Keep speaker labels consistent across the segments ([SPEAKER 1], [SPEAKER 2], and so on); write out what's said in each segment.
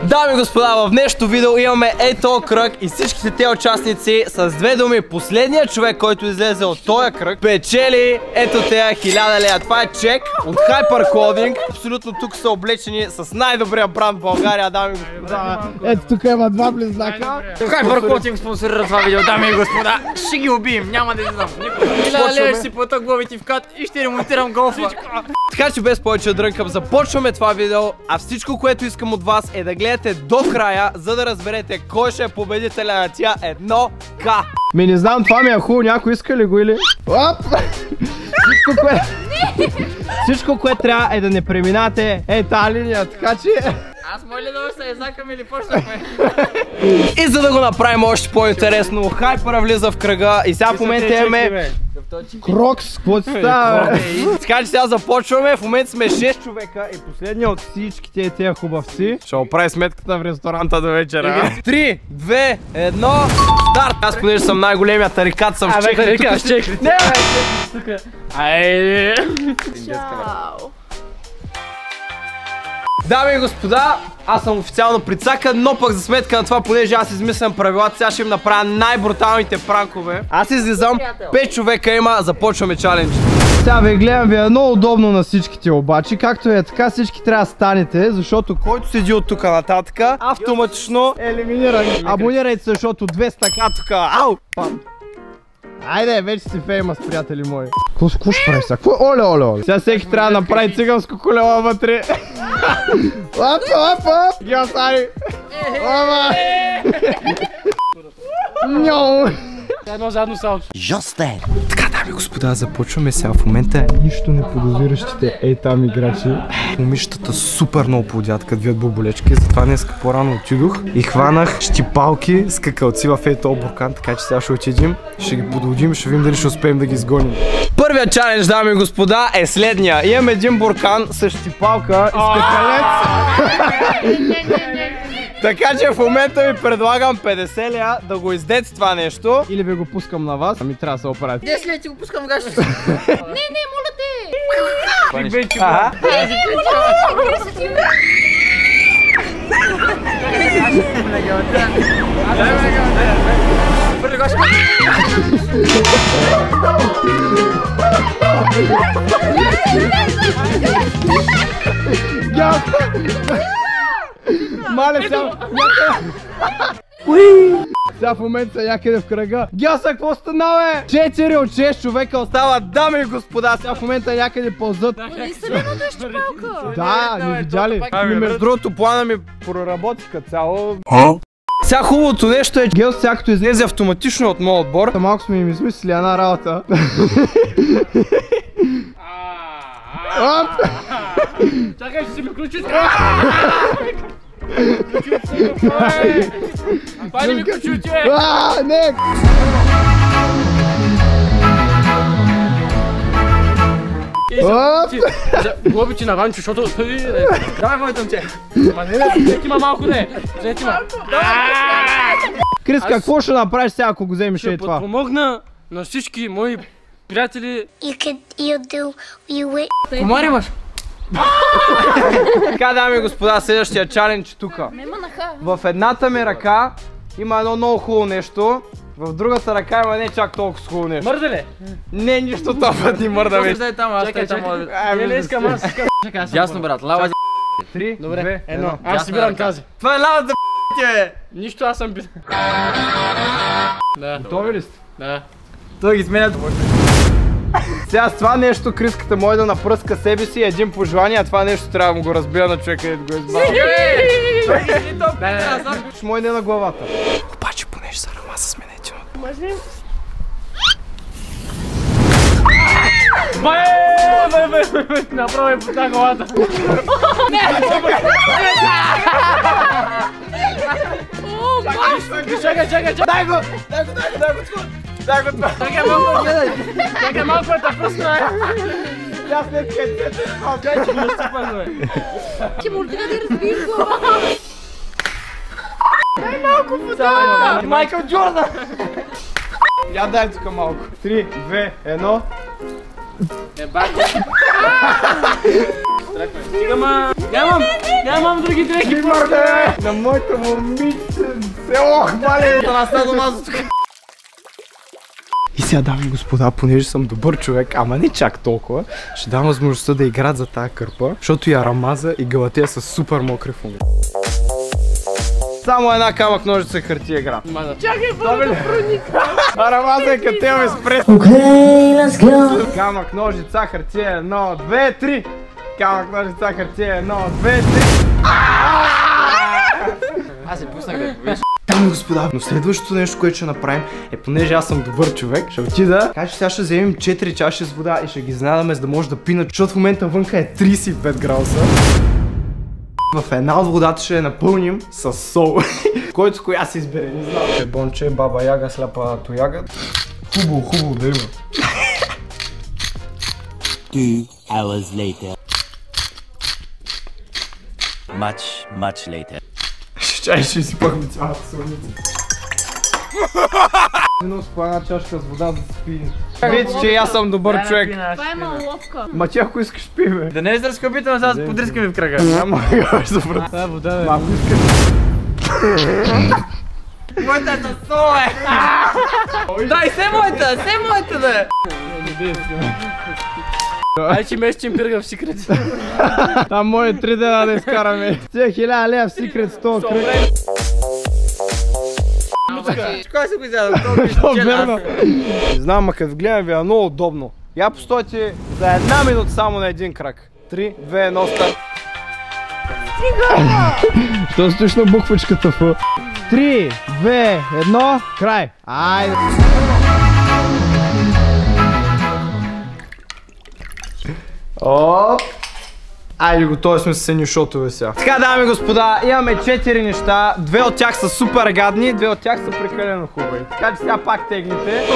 [SPEAKER 1] Дами и господа, в днешното видео имаме ей този кръг и всичките те участници с две думи. Последният човек, който излезе от този кръг, печели ето тея хиляда лея. Това е чек от Hyper Clothing. Абсолютно тук са облечени с най-добрия бранд в България, дами и господа.
[SPEAKER 2] Ето тук има два близнака.
[SPEAKER 3] Хайпер Котинг спонсорира това видео, дами и господа. Ще ги убием, няма да излизам. Хиляда лева ще си плата глобите в кат и ще ремонтирам голфа.
[SPEAKER 1] Така че без повече дрънкам започваме това видео, а всичко, което искам от вас е да гледате до края, за да разберете кой ще е победителя на тя едно К.
[SPEAKER 2] Ми не знам, това ми е хубаво, някой иска ли го или? Оп! Всичко, кое... Всичко, което трябва е да не преминате е тази линия, така че...
[SPEAKER 3] Аз моля да се езакам или почнахме.
[SPEAKER 1] И за да го направим още по-интересно, Хайпера влиза в кръга и сега в момента имаме
[SPEAKER 2] Крокс, какво ти става? бе?
[SPEAKER 1] Така че сега започваме, в момента сме 6 човека и
[SPEAKER 2] Последния от всичките тези хубавци.
[SPEAKER 1] ще оправи сметката в ресторанта до вечера. 3, 2, 1, старт! Аз понеже съм най-големия тарикат съм в Чехия.
[SPEAKER 3] аз чех.
[SPEAKER 1] Не,
[SPEAKER 3] Айде.
[SPEAKER 1] Дами и господа, аз съм официално прицакан, но пък за сметка на това, понеже аз измислям правилата, сега ще им направя най-бруталните пранкове. Аз излизам, 5 човека има, започваме чалендж.
[SPEAKER 2] Сега ви гледам ви е много удобно на всичките обаче. Както е така, всички трябва да станете, защото
[SPEAKER 1] Който седи от тук нататък, автоматично
[SPEAKER 2] елиминиран. Абонирайте се, защото 200
[SPEAKER 1] а тук, ау!
[SPEAKER 2] Айде, вече си феймас, приятели мои. Какво ще правиш сега? Оле, оле, оле. Сега всеки трябва да направи циганско колело вътре. Оп, оп, оп. Геосари. Опа. Ньоу.
[SPEAKER 3] Едно задно салчо.
[SPEAKER 1] Така, дами и господа, започваме сега в момента.
[SPEAKER 2] Нищо не подозиращите ей там играчи.
[SPEAKER 1] Момичетата супер много плодят, като вият боболечки, затова днес по-рано отидох и хванах щипалки с какалци в ей този буркан, така че сега ще отидем, ще ги подлодим и ще видим дали ще успеем да ги изгоним. Първият чалендж, дами и господа, е следния. Имам един буркан с щипалка и скакалец. Така че в момента ви предлагам 50 ля да го издец това нещо.
[SPEAKER 2] Или ви го пускам на вас, ами трябва да се оправите.
[SPEAKER 3] Дес ли ти го пускам гаш?
[SPEAKER 4] Не, не, моля те!
[SPEAKER 1] Ага.
[SPEAKER 2] Маля сега. Сега в момента са някъде в кръга. Гяса, какво стана, бе? 4 от 6 човека остават, дами и господа. Сега в момента някъде ползат.
[SPEAKER 4] И съленото е щепалка!
[SPEAKER 2] Да, не видя ли?
[SPEAKER 1] Ами, между другото, плана ми проработи като цяло. Сега хубавото нещо е, че
[SPEAKER 2] Гел, сега като излезе,
[SPEAKER 1] автоматично от моят отбор.
[SPEAKER 2] малко сме им измислили една работа.
[SPEAKER 3] Чакай, ще си ми включи. Пани ми включи, че.
[SPEAKER 2] А, не! Оп!
[SPEAKER 3] Глоби ти на Ванчо, защото... Давай, моето момче. Ма не, не, взети ма малко не. Взети ма.
[SPEAKER 2] Крис, какво ще направиш сега, ако го вземеш
[SPEAKER 3] Ще
[SPEAKER 2] е това?
[SPEAKER 3] подпомогна на всички мои приятели.
[SPEAKER 4] You could, you do, you wait.
[SPEAKER 3] Комари имаш?
[SPEAKER 1] Така, дами и господа, следващия чалендж е тука. В едната ми ръка има едно много хубаво нещо. В другата ръка има не чак толкова хубаво нещо.
[SPEAKER 3] Мърда ли?
[SPEAKER 1] Не, нищо това път ни мърда вече.
[SPEAKER 3] Стой там, аз там.
[SPEAKER 1] Ами,
[SPEAKER 3] Не, не искам, аз искам. Чакай,
[SPEAKER 5] Ясно, брат, лава
[SPEAKER 1] Три,
[SPEAKER 3] Добре,
[SPEAKER 1] две,
[SPEAKER 3] едно. Аз си бирам тази.
[SPEAKER 1] Това е лава за бе!
[SPEAKER 3] Нищо, аз съм бил.
[SPEAKER 1] Готови ли сте?
[SPEAKER 3] да.
[SPEAKER 1] Той ги сменят. Сега с това нещо Криската може да напръска себе си един пожелание, а това нещо трябва да го разбия на човека и да го избава. Ще му иде на главата. Обаче понеже са рама с мен един от
[SPEAKER 3] е по тази главата. Чакай, чакай, чакай.
[SPEAKER 1] Дай го! Дай го, дай го, дай го това! Дай го това!
[SPEAKER 3] Чакай малко, гледай. Чакай малко да пръсна, бе.
[SPEAKER 1] Тя след къде
[SPEAKER 3] Чакай, че го изсипаш, бе.
[SPEAKER 4] Ти му да ти разбих глава.
[SPEAKER 3] Само, Майкъл Джордан.
[SPEAKER 1] Я дай тук малко. Три, две, едно.
[SPEAKER 3] Е, бак. Стига, ма. Нямам, нямам други дрехи.
[SPEAKER 1] Мърде! На моето момиче! Се ох, мале!
[SPEAKER 3] Да настана до нас тук.
[SPEAKER 2] И сега, и господа, понеже съм добър човек, ама не чак толкова, ще дам възможността да играят за тази кърпа, защото я Рамаза и Галатея са супер мокри в момента.
[SPEAKER 1] Само една камък, ножица и хартия игра.
[SPEAKER 4] Чакай, първо да проникна.
[SPEAKER 1] А Рамаза е кател изпрес.
[SPEAKER 6] Okay, let's go.
[SPEAKER 1] Камък, ножица, хартия, едно, две, три. Камък, ножица, хартия, едно, две, три.
[SPEAKER 3] Аз се пуснах да повиш.
[SPEAKER 2] Дами и господа, но следващото нещо, което ще направим е, понеже аз съм добър човек, ще отида, така че сега ще вземем 4 чаши с вода и ще ги изненадаме, за да може да пинат, защото в момента вънка е 35 градуса. В една от водата ще я напълним с сол, който с коя се избере, не знам. Че бонче, баба яга, сляпа тояга. Хубаво, хубаво да има.
[SPEAKER 7] Two hours later. Much, much later.
[SPEAKER 2] Чай ще си пъхме цялата солница.
[SPEAKER 1] Едно с по една чашка с вода да се пие. Видите, че и аз съм добър човек.
[SPEAKER 4] Това е маловка.
[SPEAKER 1] Ма ти ако искаш пи, бе.
[SPEAKER 3] Да не е разкъпително, сега да подрискаме в кръга.
[SPEAKER 1] Няма да за врата.
[SPEAKER 3] Това е вода, бе.
[SPEAKER 1] Ако искаш.
[SPEAKER 3] Моята е сол, е! Дай, се моята, се моята, бе! Ай, че мещим кръга в секрет.
[SPEAKER 1] Там мои три дена да изкараме. Тия хиляда лея в секрет с този кръг.
[SPEAKER 3] Кой се го изяда?
[SPEAKER 1] То верно. Не знам, ма като гледам ви е много удобно. Я постойте за една минута само на един крак. Три, две, едно, старт. Що стоиш на буквичката Ф? Три, две, едно, край. Айде. Оп. Айде, готови сме с сини шотове сега. Така, дами и господа, имаме 4 неща. Две от тях са супер гадни, две от тях са прекалено хубави. Така че сега пак тегните.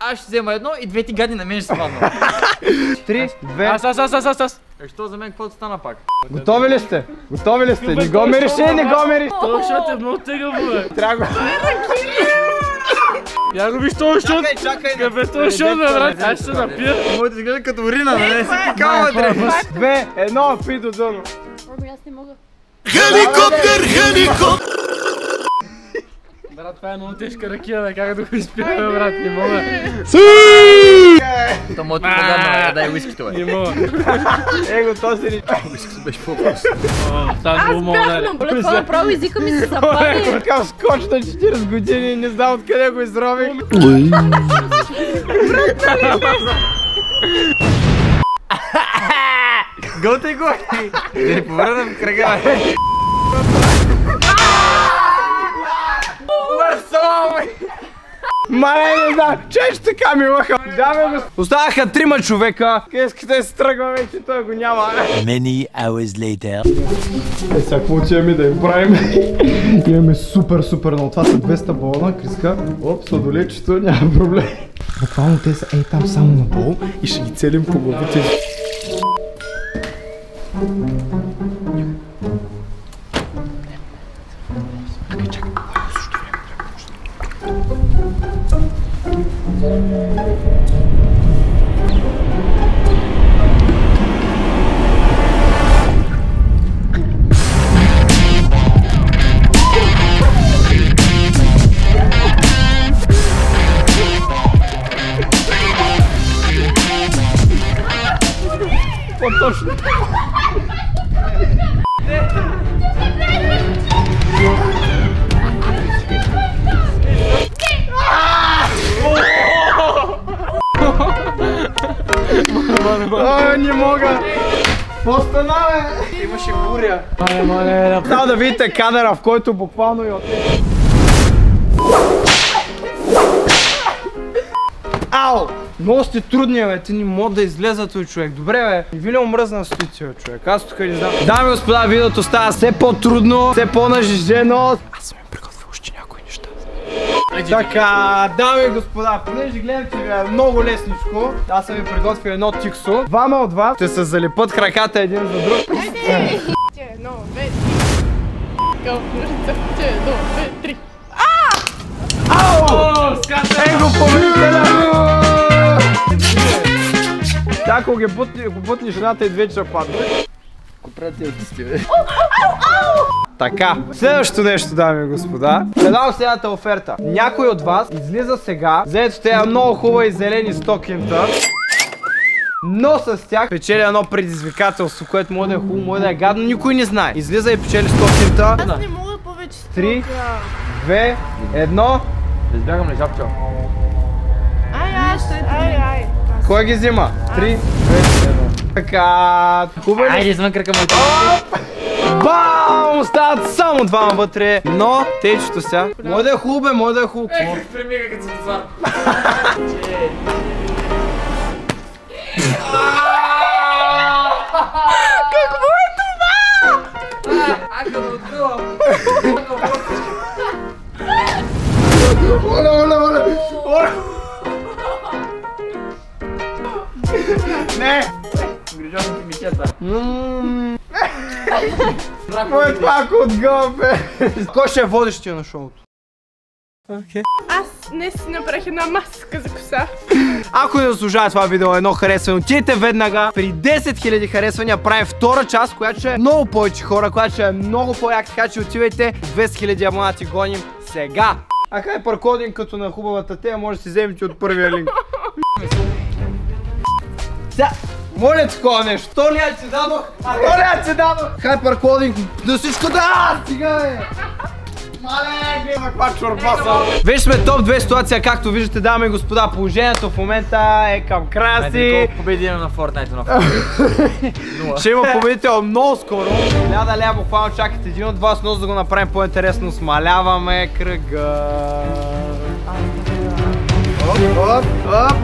[SPEAKER 3] Аз ще взема едно и двете гадни на мен ще се паднат.
[SPEAKER 1] Три, две.
[SPEAKER 3] Аз, аз, аз, аз, аз, аз. Е, що за мен каквото стана пак?
[SPEAKER 1] Готови ли сте? Готови ли сте? Не го мериш, не го мериш.
[SPEAKER 3] Това шот е много тегаво, бе.
[SPEAKER 1] Трябва го...
[SPEAKER 3] Я го виж този шот.
[SPEAKER 1] Чакай, чакай.
[SPEAKER 3] Кабе този шот, бе, брат. Аз ще се напия. Моите изглежда като урина, нали? Си такава, вътре.
[SPEAKER 1] Две, едно, пи до дъно.
[SPEAKER 4] Ами аз не мога.
[SPEAKER 3] Брат, това е много тежка ракия, бе. Как да го изпия, брат? Не мога. То моето е, дай уискито, бе.
[SPEAKER 1] Не мога. Его, то си ни...
[SPEAKER 3] Става
[SPEAKER 4] Аз
[SPEAKER 3] много мога,
[SPEAKER 4] бях на боле, това направо езика ми се запали.
[SPEAKER 1] Така скоч на 40 години, не знам откъде го изрових.
[SPEAKER 3] Гълтай го! Да ни повърнем кръга, бе. Мърсо, бе!
[SPEAKER 1] Мале, не знам, че ще така ми лъха. Даме го. Оставаха трима човека. Къде искате да се тръгва вече, той го няма.
[SPEAKER 7] Many hours later.
[SPEAKER 2] Е, сега какво отиваме да им правим? Имаме супер, супер много. Това са 200 балона, Криска. Оп, сладолечето, няма проблем. Буквално те са ей там само надолу и ще ги целим по главите.
[SPEAKER 1] А, не мога. Какво стана, бе? Имаше буря. Мале, мале, Трябва да видите кадъра, в който буквално и отне. Ау! Много сте трудни, бе. Ти не мога да излеза този човек. Добре, бе. И ви ли омръзна стоите, бе, човек? Аз тук не знам. Дами и господа, видеото става все по-трудно, все по-нажежено. Аз съм Така, дами и господа, понеже гледам, че ви е много лесничко, аз съм ви приготвил едно тиксо. Двама от вас ще се залепат краката един за друг.
[SPEAKER 4] Едно, две, три. Едно, две, три.
[SPEAKER 1] Ей го победителя! Тя ако ги бутни, едната и две ще падне.
[SPEAKER 3] Приятелки сте, бе.
[SPEAKER 1] Така, следващото нещо, дами и господа. Предавам следната оферта. Някой от вас излиза сега, взето тези много хубави зелени 100 кинта, но с тях печели едно предизвикателство, което може да е хубаво, може да е гадно, никой не знае. Излиза и печели 100 кинта.
[SPEAKER 4] Аз не мога повече
[SPEAKER 1] Три.
[SPEAKER 4] това.
[SPEAKER 1] 2, 1.
[SPEAKER 3] Да избягам ли жабчо?
[SPEAKER 4] Ай, аз, ай, ай.
[SPEAKER 1] Кой ги взима? 3, 2, 1. Така, хубаво ли?
[SPEAKER 3] Айде извън кръка му.
[SPEAKER 1] Бам! Остават само двама вътре. Но, течето сега. Може да е хубаво, бе, може да е хубаво. Какво?
[SPEAKER 3] Премига като това.
[SPEAKER 4] Какво е това?
[SPEAKER 3] Ака да откривам.
[SPEAKER 1] Оле, оле, оле! Не!
[SPEAKER 3] Грижовните мичета.
[SPEAKER 1] Ммм. Мой пак от гъбе! Кой ще е водещия на шоуто?
[SPEAKER 4] Аз днес си направих една маска за коса.
[SPEAKER 1] Ако не заслужава това видео едно харесване, отидете веднага. При 10 000 харесвания правим втора част, която ще е много повече хора, която ще е много по-як, така че отивайте 200 000 абонати гоним сега. А хай паркодинг като на хубавата тема, може да си вземете от първия линк. Сега, моля такова нещо, то ли я ти дадох, а то ли я ти дадох. Хайпер кодинг на всичко да, стига бе. Мале, каква чорба съм. Вече сме топ 2 ситуация, както виждате, дами и господа, положението в момента е към края си.
[SPEAKER 3] Колко победи на Fortnite на Fortnite?
[SPEAKER 1] Ще има победител много скоро. 1000 лева буквално чакате един от вас, но за да го направим по-интересно, смаляваме кръга. Оп, оп, оп,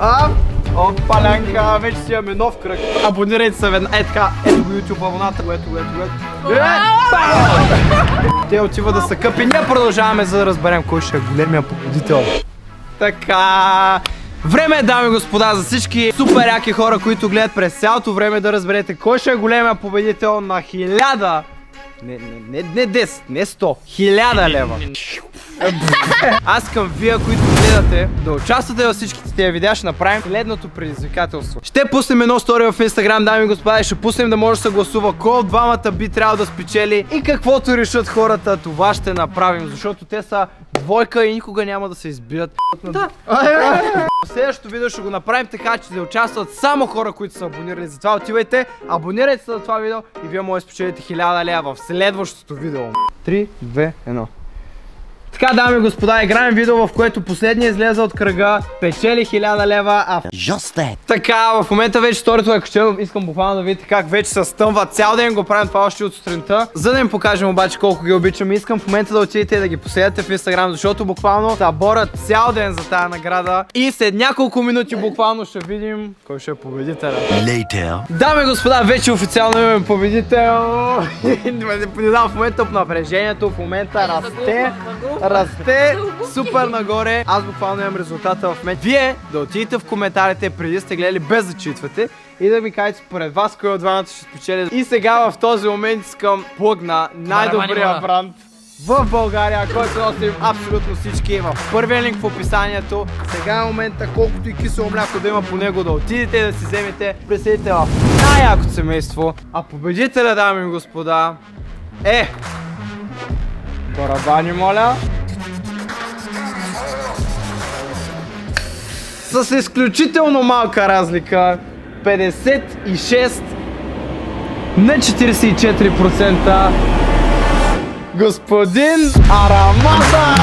[SPEAKER 1] оп. Оп, палянка, вече си имаме нов кръг. Абонирайте се веднага. Е така, ето го YouTube абоната. Ето, ето, ето. Те отива да са къпи. Ние продължаваме за да разберем кой ще е големия победител. Така. Време е, дами и господа, за всички супер яки хора, които гледат през цялото време да разберете кой ще е големия победител на 1000 не, не, не, не 10, не 100, 1000 лева. Аз искам вие, които гледате, да участвате във всичките тези видеа, ще направим следното предизвикателство. Ще пуснем едно стори в Instagram, дами и господа, и ще пуснем да може да се гласува кой от двамата би трябвало да спечели и каквото решат хората, това ще направим, защото те са двойка и никога няма да се избият. Да. В следващото видео ще го направим така, че да участват само хора, които са абонирали. Затова отивайте, абонирайте се за това видео и вие може да спечелите 1000 лева в следващото видео. 3, 2, 1. Така, дами и господа, играем видео, в което последния излезе от кръга, печели 1000 лева, а в
[SPEAKER 7] that.
[SPEAKER 1] така, в момента вече сторито е качено. Искам буквално да видите как вече се стъмва. Цял ден го правим това още от сутринта. За да им покажем обаче колко ги обичам, искам в момента да отидете и да ги последвате в Instagram, защото буквално са борят цял ден за тази награда. И след няколко минути буквално ще видим кой ще е победителя.
[SPEAKER 7] Later.
[SPEAKER 1] Дами и господа, вече официално имаме победител. Не знам, в момента напрежението в момента расте, расте супер нагоре. Аз буквално имам резултата в момента. Вие да отидете в коментарите преди сте гледали без да читвате и да ми кажете според вас кой от двамата ще спечели. И сега в този момент искам плъгна най-добрия бранд в България, който носим абсолютно всички в първия линк в описанието. Сега е момента, колкото и кисело мляко да има по него, да отидете и да си вземете. Представете в най-якото семейство. А победителя, дами и господа, е... Барабани, моля. С изключително малка разлика. 56 на 44%. Господин Арамата!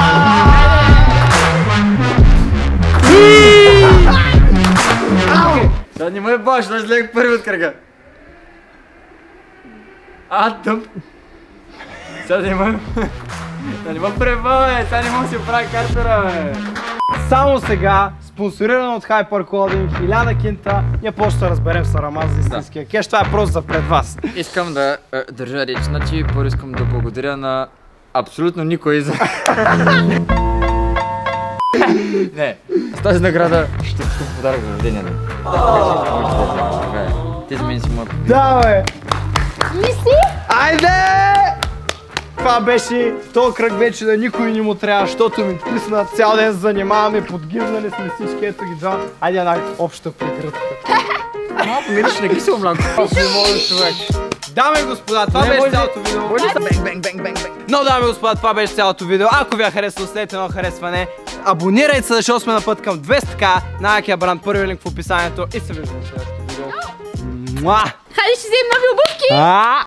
[SPEAKER 3] Да не ме баш, да излег първи от кръга. А, тъп. Сега да има... Да не ме пребава, бе, сега не мога да си оправя картера, бе.
[SPEAKER 1] Само сега, спонсорирано от Hyper Clothing, 1000 кинта, ние после ще разберем с Арамаз за истинския кеш. Това е просто за пред вас.
[SPEAKER 3] Искам да е, държа реч, значи първо искам да благодаря на абсолютно никой за... Не, с тази награда ще ти купя подарък за рождение. Ти за мен си моят
[SPEAKER 1] Да, бе! Айде! Това беше този кръг вече да никой не му трябва, защото ми писна цял ден занимаваме, подгивнали сме всички, ето ги два. Айде една обща прегръдка.
[SPEAKER 3] Малко мириш на кисело мляко.
[SPEAKER 1] Не мога човек. Дами и господа, това
[SPEAKER 3] Не,
[SPEAKER 1] беше
[SPEAKER 3] може-
[SPEAKER 1] цялото видео. Но, дами и господа, това беше цялото видео. Ако ви е харесало, след едно харесване. Абонирайте се, защото сме на път към 200к. На Акия Бранд, първи линк в описанието. И се виждаме в следващото видео. Муа!
[SPEAKER 4] Хайде ще вземем нови обувки!